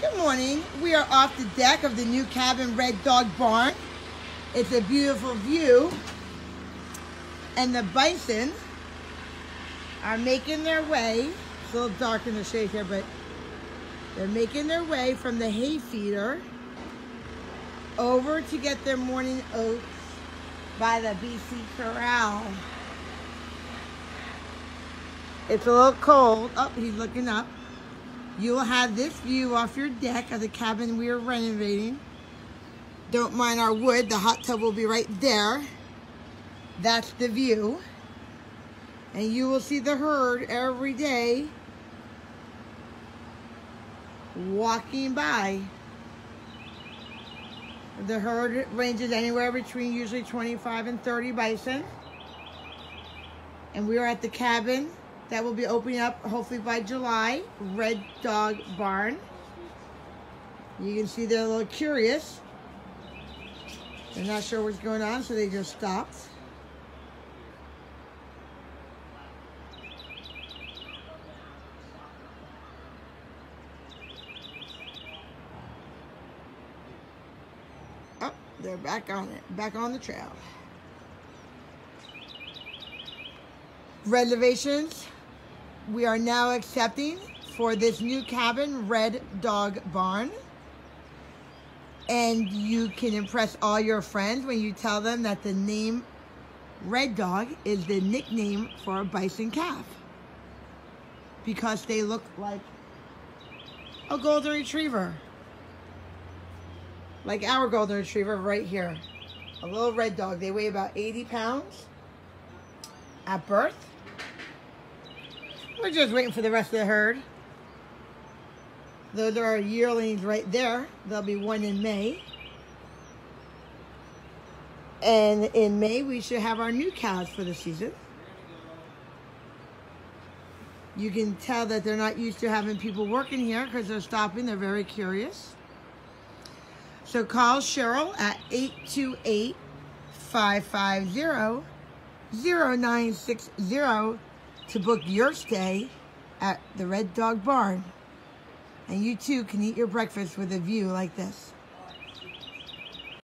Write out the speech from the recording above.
Good morning. We are off the deck of the new cabin Red Dog Barn. It's a beautiful view. And the bison are making their way. It's a little dark in the shade here, but they're making their way from the hay feeder over to get their morning oats by the BC Corral. It's a little cold. Oh, he's looking up. You will have this view off your deck of the cabin we are renovating. Don't mind our wood. The hot tub will be right there. That's the view. And you will see the herd every day walking by. The herd ranges anywhere between usually 25 and 30 bison. And we are at the cabin that will be opening up hopefully by July. Red Dog Barn. You can see they're a little curious. They're not sure what's going on, so they just stopped. Oh, they're back on it, back on the trail. Reservations we are now accepting for this new cabin, Red Dog Barn. And you can impress all your friends when you tell them that the name Red Dog is the nickname for a bison calf. Because they look like a golden retriever. Like our golden retriever right here. A little red dog. They weigh about 80 pounds at birth. We're just waiting for the rest of the herd. Those are our yearlings right there. There'll be one in May. And in May, we should have our new cows for the season. You can tell that they're not used to having people working here because they're stopping. They're very curious. So call Cheryl at 828 550 0960 to book your stay at the Red Dog Barn. And you too can eat your breakfast with a view like this.